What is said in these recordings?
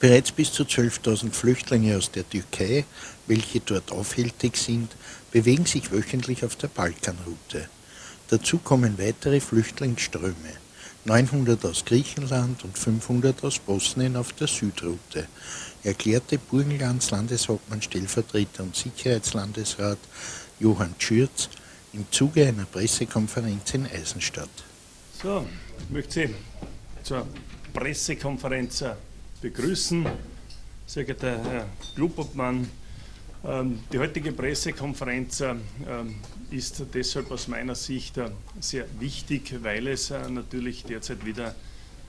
Bereits bis zu 12.000 Flüchtlinge aus der Türkei, welche dort aufhältig sind, bewegen sich wöchentlich auf der Balkanroute. Dazu kommen weitere Flüchtlingsströme, 900 aus Griechenland und 500 aus Bosnien auf der Südroute, erklärte Burgenlands Landeshauptmann Stellvertreter und Sicherheitslandesrat Johann Schürz im Zuge einer Pressekonferenz in Eisenstadt. So, ich möchte Sie zur Pressekonferenz begrüßen. Sehr geehrter Herr Klubobmann, ähm, die heutige Pressekonferenz ähm, ist deshalb aus meiner Sicht äh, sehr wichtig, weil es äh, natürlich derzeit wieder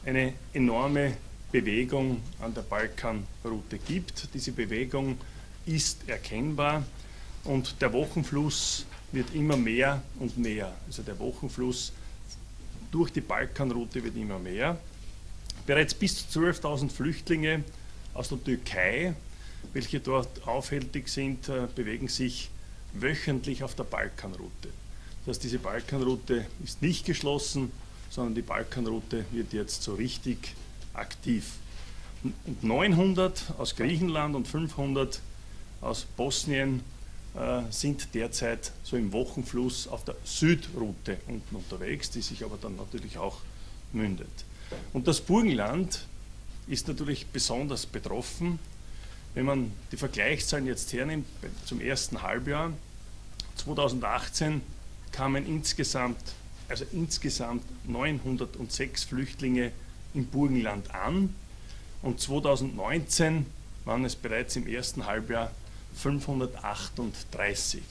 eine enorme Bewegung an der Balkanroute gibt. Diese Bewegung ist erkennbar und der Wochenfluss wird immer mehr und mehr. Also der Wochenfluss durch die Balkanroute wird immer mehr. Bereits bis zu 12.000 Flüchtlinge aus der Türkei, welche dort aufhältig sind, äh, bewegen sich wöchentlich auf der Balkanroute. Das heißt, diese Balkanroute ist nicht geschlossen, sondern die Balkanroute wird jetzt so richtig aktiv. Und 900 aus Griechenland und 500 aus Bosnien äh, sind derzeit so im Wochenfluss auf der Südroute unten unterwegs, die sich aber dann natürlich auch mündet. Und das Burgenland ist natürlich besonders betroffen. Wenn man die Vergleichszahlen jetzt hernimmt zum ersten Halbjahr 2018 kamen insgesamt, also insgesamt 906 Flüchtlinge im Burgenland an und 2019 waren es bereits im ersten Halbjahr 538.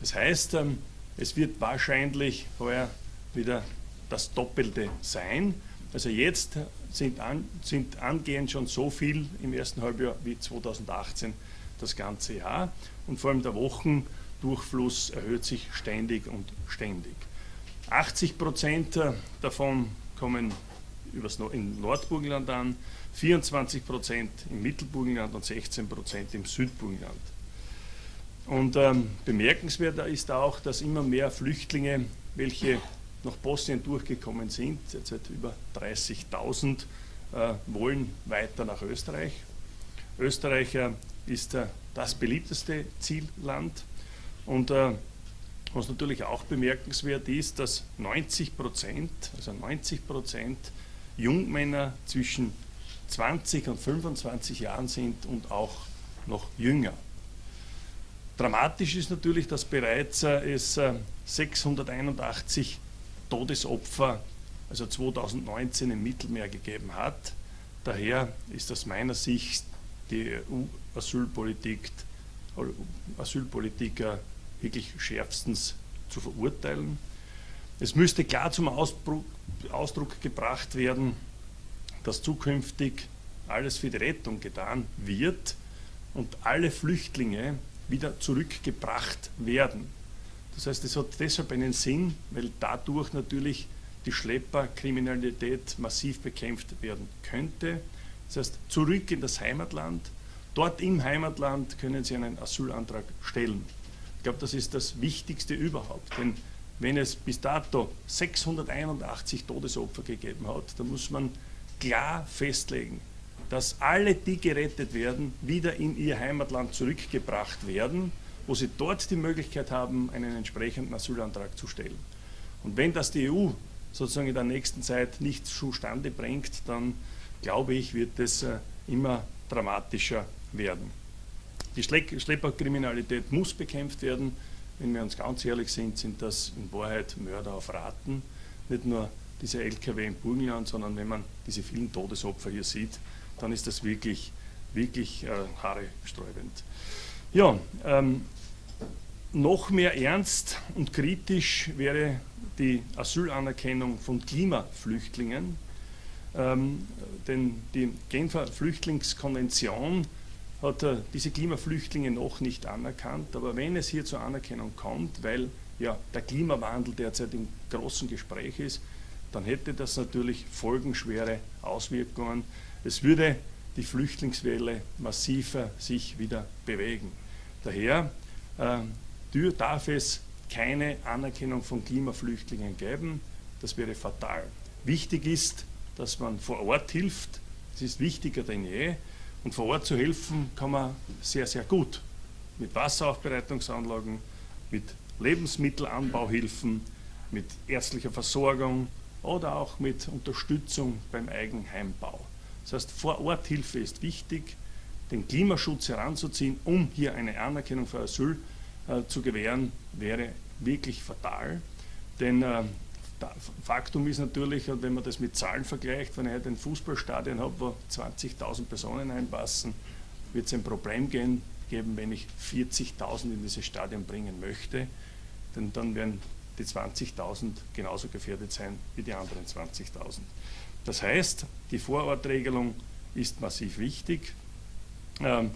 Das heißt, ähm, es wird wahrscheinlich heuer wieder das Doppelte sein. Also jetzt sind, an, sind angehend schon so viel im ersten Halbjahr wie 2018 das ganze Jahr. Und vor allem der Wochendurchfluss erhöht sich ständig und ständig. 80 Prozent davon kommen übers in Nordburgenland an, 24 Prozent im Mittelburgenland und 16 Prozent im Südburgenland. Und ähm, bemerkenswert ist auch, dass immer mehr Flüchtlinge, welche nach Bosnien durchgekommen sind, jetzt seit über 30.000, äh, wollen weiter nach Österreich. Österreich äh, ist äh, das beliebteste Zielland und äh, was natürlich auch bemerkenswert ist, dass 90 Prozent, also 90 Prozent Jungmänner zwischen 20 und 25 Jahren sind und auch noch jünger. Dramatisch ist natürlich, dass bereits äh, es 681 Todesopfer, also 2019 im Mittelmeer gegeben hat. Daher ist aus meiner Sicht die EU-Asylpolitik Asylpolitik wirklich schärfstens zu verurteilen. Es müsste klar zum Ausdruck, Ausdruck gebracht werden, dass zukünftig alles für die Rettung getan wird und alle Flüchtlinge wieder zurückgebracht werden. Das heißt, es hat deshalb einen Sinn, weil dadurch natürlich die Schlepperkriminalität massiv bekämpft werden könnte. Das heißt, zurück in das Heimatland. Dort im Heimatland können Sie einen Asylantrag stellen. Ich glaube, das ist das Wichtigste überhaupt. Denn wenn es bis dato 681 Todesopfer gegeben hat, dann muss man klar festlegen, dass alle, die gerettet werden, wieder in ihr Heimatland zurückgebracht werden wo sie dort die Möglichkeit haben, einen entsprechenden Asylantrag zu stellen. Und wenn das die EU sozusagen in der nächsten Zeit nicht zustande bringt, dann glaube ich, wird es äh, immer dramatischer werden. Die Schlepperkriminalität muss bekämpft werden. Wenn wir uns ganz ehrlich sind, sind das in Wahrheit Mörder auf Raten. Nicht nur diese Lkw im Burgenland, sondern wenn man diese vielen Todesopfer hier sieht, dann ist das wirklich, wirklich äh, haaresträubend. Ja, ähm, noch mehr ernst und kritisch wäre die Asylanerkennung von Klimaflüchtlingen. Ähm, denn die Genfer Flüchtlingskonvention hat äh, diese Klimaflüchtlinge noch nicht anerkannt. Aber wenn es hier zur Anerkennung kommt, weil ja der Klimawandel derzeit im großen Gespräch ist, dann hätte das natürlich folgenschwere Auswirkungen. Es würde die Flüchtlingswelle massiver sich wieder bewegen. Daher äh, darf es keine Anerkennung von Klimaflüchtlingen geben. Das wäre fatal. Wichtig ist, dass man vor Ort hilft. Das ist wichtiger denn je. Und vor Ort zu helfen kann man sehr, sehr gut. Mit Wasseraufbereitungsanlagen, mit Lebensmittelanbauhilfen, mit ärztlicher Versorgung oder auch mit Unterstützung beim Eigenheimbau. Das heißt, Vororthilfe ist wichtig, den Klimaschutz heranzuziehen, um hier eine Anerkennung für Asyl äh, zu gewähren, wäre wirklich fatal. Denn äh, Faktum ist natürlich, und wenn man das mit Zahlen vergleicht, wenn ich ein Fußballstadion habe, wo 20.000 Personen einpassen, wird es ein Problem geben, wenn ich 40.000 in dieses Stadion bringen möchte, denn dann werden die 20.000 genauso gefährdet sein wie die anderen 20.000. Das heißt, die Vorortregelung ist massiv wichtig. Ähm,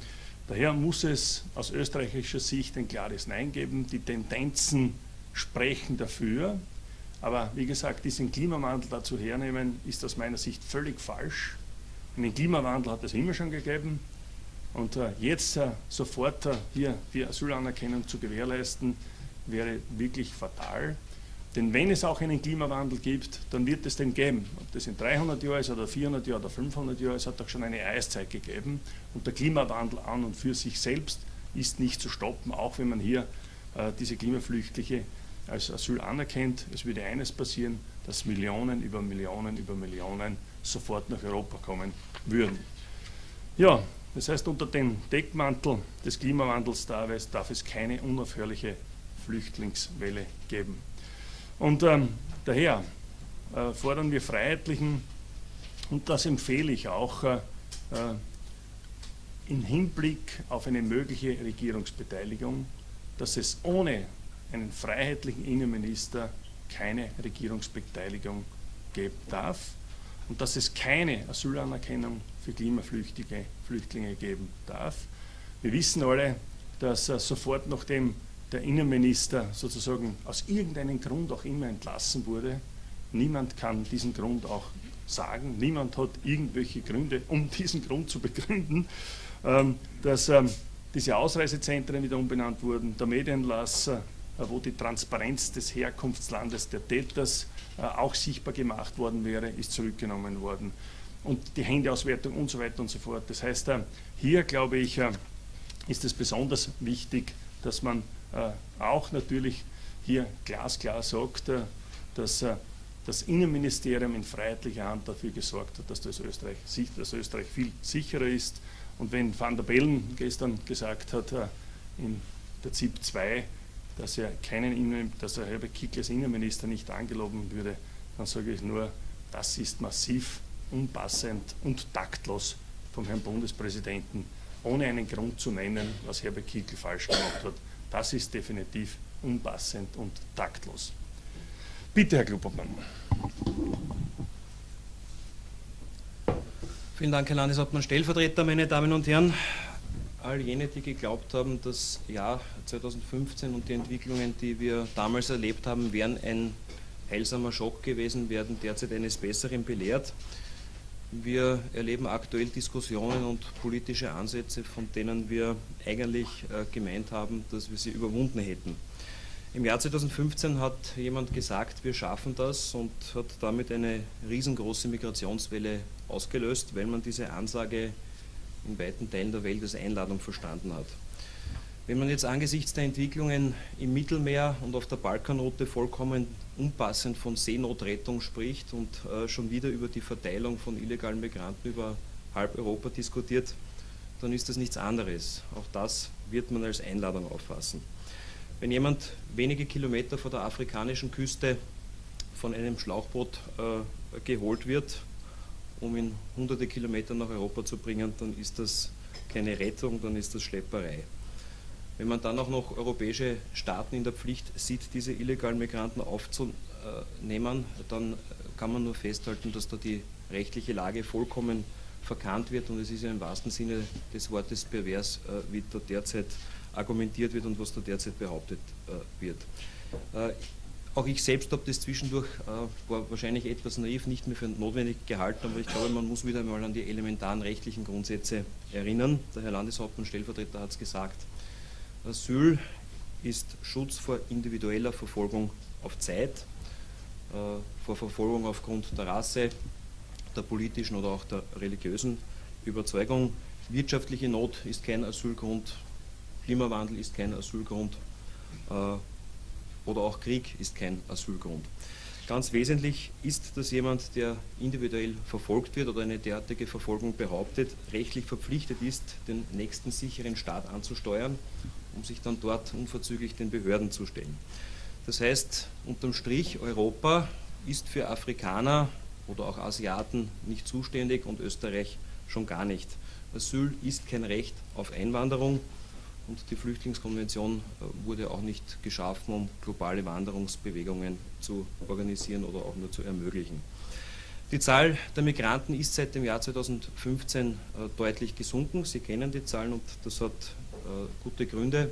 daher muss es aus österreichischer Sicht ein klares Nein geben. Die Tendenzen sprechen dafür. Aber wie gesagt, diesen Klimawandel dazu hernehmen, ist aus meiner Sicht völlig falsch. Den Klimawandel hat es immer schon gegeben. Und äh, jetzt äh, sofort äh, hier die Asylanerkennung zu gewährleisten, wäre wirklich fatal. Denn wenn es auch einen Klimawandel gibt, dann wird es den geben. Ob das in 300 Jahren ist oder 400 Jahren oder 500 Jahren, es hat doch schon eine Eiszeit gegeben. Und der Klimawandel an und für sich selbst ist nicht zu stoppen, auch wenn man hier äh, diese Klimaflüchtlinge als Asyl anerkennt. Es würde eines passieren, dass Millionen über Millionen über Millionen sofort nach Europa kommen würden. Ja, das heißt, unter dem Deckmantel des Klimawandels darf es keine unaufhörliche Flüchtlingswelle geben. Und ähm, daher äh, fordern wir Freiheitlichen, und das empfehle ich auch, äh, äh, im Hinblick auf eine mögliche Regierungsbeteiligung, dass es ohne einen freiheitlichen Innenminister keine Regierungsbeteiligung geben darf und dass es keine Asylanerkennung für Klimaflüchtlinge Flüchtlinge geben darf. Wir wissen alle, dass äh, sofort nachdem der Innenminister sozusagen aus irgendeinem Grund auch immer entlassen wurde. Niemand kann diesen Grund auch sagen. Niemand hat irgendwelche Gründe, um diesen Grund zu begründen, ähm, dass ähm, diese Ausreisezentren wieder umbenannt wurden, der Medienlass, äh, wo die Transparenz des Herkunftslandes der Täters äh, auch sichtbar gemacht worden wäre, ist zurückgenommen worden. Und die Handeauswertung und so weiter und so fort. Das heißt, äh, hier glaube ich, ist es besonders wichtig, dass man auch natürlich hier glasklar sagt, äh, dass äh, das Innenministerium in freiheitlicher Hand dafür gesorgt hat, dass das Österreich, dass Österreich viel sicherer ist. Und wenn Van der Bellen gestern gesagt hat, in der ZIP 2, dass er keinen dass er Herbert Kickl als Innenminister nicht angeloben würde, dann sage ich nur, das ist massiv unpassend und taktlos vom Herrn Bundespräsidenten, ohne einen Grund zu nennen, was Herbert Kickl falsch gemacht hat. Das ist definitiv unpassend und taktlos. Bitte, Herr Klubobmann. Vielen Dank, Herr Landeshauptmann Stellvertreter, meine Damen und Herren. All jene, die geglaubt haben, das Jahr 2015 und die Entwicklungen, die wir damals erlebt haben, wären ein heilsamer Schock gewesen, werden derzeit eines Besseren belehrt. Wir erleben aktuell Diskussionen und politische Ansätze, von denen wir eigentlich äh, gemeint haben, dass wir sie überwunden hätten. Im Jahr 2015 hat jemand gesagt, wir schaffen das und hat damit eine riesengroße Migrationswelle ausgelöst, weil man diese Ansage in weiten Teilen der Welt als Einladung verstanden hat. Wenn man jetzt angesichts der Entwicklungen im Mittelmeer und auf der Balkanroute vollkommen unpassend von Seenotrettung spricht und äh, schon wieder über die Verteilung von illegalen Migranten über halb Europa diskutiert, dann ist das nichts anderes. Auch das wird man als Einladung auffassen. Wenn jemand wenige Kilometer vor der afrikanischen Küste von einem Schlauchboot äh, geholt wird, um ihn hunderte Kilometer nach Europa zu bringen, dann ist das keine Rettung, dann ist das Schlepperei. Wenn man dann auch noch europäische Staaten in der Pflicht sieht, diese illegalen Migranten aufzunehmen, dann kann man nur festhalten, dass da die rechtliche Lage vollkommen verkannt wird und es ist ja im wahrsten Sinne des Wortes pervers, äh, wie da derzeit argumentiert wird und was da derzeit behauptet äh, wird. Äh, auch ich selbst habe das zwischendurch, war wahrscheinlich etwas naiv, nicht mehr für notwendig gehalten, aber ich glaube, man muss wieder einmal an die elementaren rechtlichen Grundsätze erinnern. Der Herr Landeshauptmann Stellvertreter hat es gesagt. Asyl ist Schutz vor individueller Verfolgung auf Zeit, äh, vor Verfolgung aufgrund der Rasse, der politischen oder auch der religiösen Überzeugung. wirtschaftliche Not ist kein Asylgrund, Klimawandel ist kein Asylgrund äh, oder auch Krieg ist kein Asylgrund. Ganz wesentlich ist, dass jemand, der individuell verfolgt wird oder eine derartige Verfolgung behauptet, rechtlich verpflichtet ist, den nächsten sicheren Staat anzusteuern, um sich dann dort unverzüglich den Behörden zu stellen. Das heißt, unterm Strich, Europa ist für Afrikaner oder auch Asiaten nicht zuständig und Österreich schon gar nicht. Asyl ist kein Recht auf Einwanderung und die Flüchtlingskonvention äh, wurde auch nicht geschaffen, um globale Wanderungsbewegungen zu organisieren oder auch nur zu ermöglichen. Die Zahl der Migranten ist seit dem Jahr 2015 äh, deutlich gesunken. Sie kennen die Zahlen und das hat äh, gute Gründe.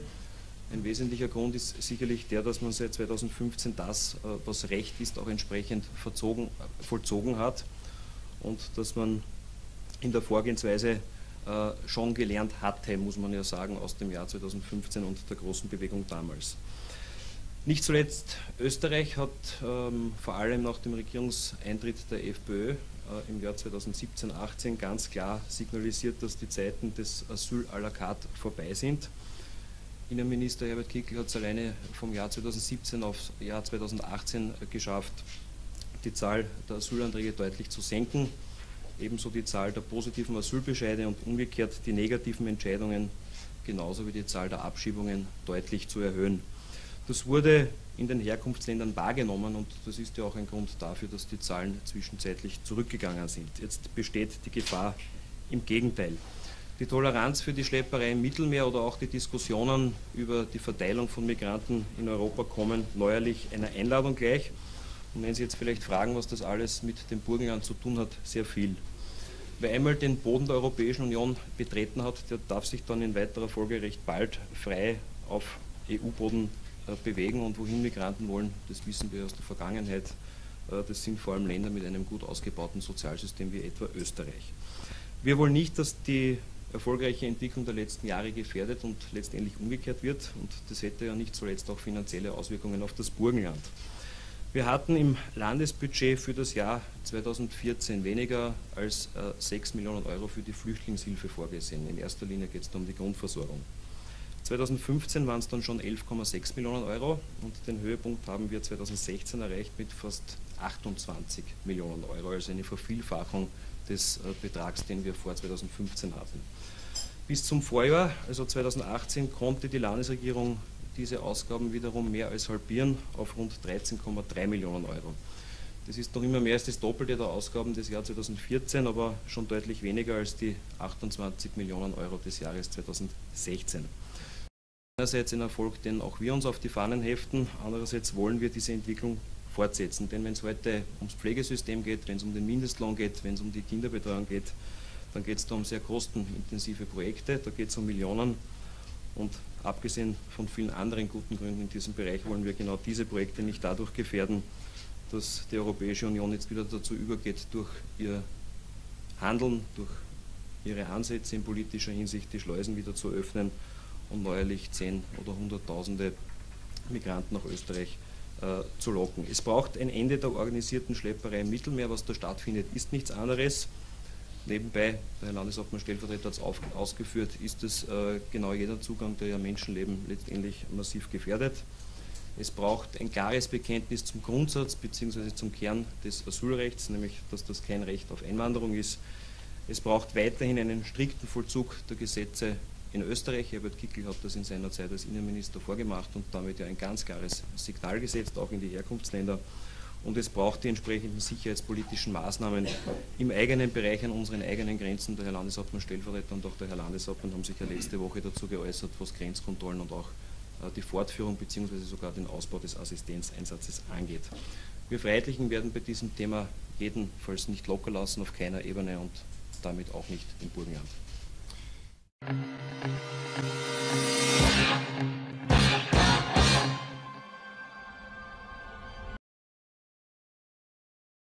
Ein wesentlicher Grund ist sicherlich der, dass man seit 2015 das, was Recht ist, auch entsprechend verzogen, vollzogen hat und dass man in der Vorgehensweise schon gelernt hatte, muss man ja sagen, aus dem Jahr 2015 und der großen Bewegung damals. Nicht zuletzt Österreich hat ähm, vor allem nach dem Regierungseintritt der FPÖ äh, im Jahr 2017-18 ganz klar signalisiert, dass die Zeiten des Asyl à la carte vorbei sind. Innenminister Herbert Kickl hat es alleine vom Jahr 2017 aufs Jahr 2018 geschafft, die Zahl der Asylanträge deutlich zu senken ebenso die Zahl der positiven Asylbescheide und umgekehrt die negativen Entscheidungen genauso wie die Zahl der Abschiebungen deutlich zu erhöhen. Das wurde in den Herkunftsländern wahrgenommen und das ist ja auch ein Grund dafür, dass die Zahlen zwischenzeitlich zurückgegangen sind. Jetzt besteht die Gefahr im Gegenteil. Die Toleranz für die Schlepperei im Mittelmeer oder auch die Diskussionen über die Verteilung von Migranten in Europa kommen neuerlich einer Einladung gleich. Und wenn Sie jetzt vielleicht fragen, was das alles mit dem Burgenland zu tun hat, sehr viel. Wer einmal den Boden der Europäischen Union betreten hat, der darf sich dann in weiterer Folge recht bald frei auf EU-Boden äh, bewegen und wohin Migranten wollen, das wissen wir aus der Vergangenheit. Äh, das sind vor allem Länder mit einem gut ausgebauten Sozialsystem wie etwa Österreich. Wir wollen nicht, dass die erfolgreiche Entwicklung der letzten Jahre gefährdet und letztendlich umgekehrt wird und das hätte ja nicht zuletzt auch finanzielle Auswirkungen auf das Burgenland. Wir hatten im Landesbudget für das Jahr 2014 weniger als äh, 6 Millionen Euro für die Flüchtlingshilfe vorgesehen. In erster Linie geht es um die Grundversorgung. 2015 waren es dann schon 11,6 Millionen Euro und den Höhepunkt haben wir 2016 erreicht mit fast 28 Millionen Euro, also eine Vervielfachung des äh, Betrags, den wir vor 2015 hatten. Bis zum Vorjahr, also 2018, konnte die Landesregierung diese Ausgaben wiederum mehr als halbieren auf rund 13,3 Millionen Euro. Das ist noch immer mehr als das Doppelte der Ausgaben des Jahres 2014, aber schon deutlich weniger als die 28 Millionen Euro des Jahres 2016. Einerseits ein Erfolg, den auch wir uns auf die Fahnen heften, andererseits wollen wir diese Entwicklung fortsetzen. Denn wenn es heute ums Pflegesystem geht, wenn es um den Mindestlohn geht, wenn es um die Kinderbetreuung geht, dann geht es da um sehr kostenintensive Projekte, da geht es um Millionen und abgesehen von vielen anderen guten Gründen in diesem Bereich wollen wir genau diese Projekte nicht dadurch gefährden, dass die Europäische Union jetzt wieder dazu übergeht, durch ihr Handeln, durch ihre Ansätze in politischer Hinsicht die Schleusen wieder zu öffnen und neuerlich Zehn- oder Hunderttausende Migranten nach Österreich äh, zu locken. Es braucht ein Ende der organisierten Schlepperei im Mittelmeer. Was da stattfindet, ist nichts anderes Nebenbei, der Herr Landeshauptmann Stellvertreter hat es ausgeführt, ist es äh, genau jeder Zugang, der ja Menschenleben letztendlich massiv gefährdet. Es braucht ein klares Bekenntnis zum Grundsatz bzw. zum Kern des Asylrechts, nämlich dass das kein Recht auf Einwanderung ist. Es braucht weiterhin einen strikten Vollzug der Gesetze in Österreich. Herbert Kickl hat das in seiner Zeit als Innenminister vorgemacht und damit ja ein ganz klares Signal gesetzt, auch in die Herkunftsländer und es braucht die entsprechenden sicherheitspolitischen Maßnahmen im eigenen Bereich an unseren eigenen Grenzen. Der Herr Landeshauptmann Stellvertreter und auch der Herr Landeshauptmann haben sich ja letzte Woche dazu geäußert, was Grenzkontrollen und auch äh, die Fortführung bzw. sogar den Ausbau des Assistenzeinsatzes angeht. Wir Freiheitlichen werden bei diesem Thema jedenfalls nicht locker lassen, auf keiner Ebene und damit auch nicht im Burgenland.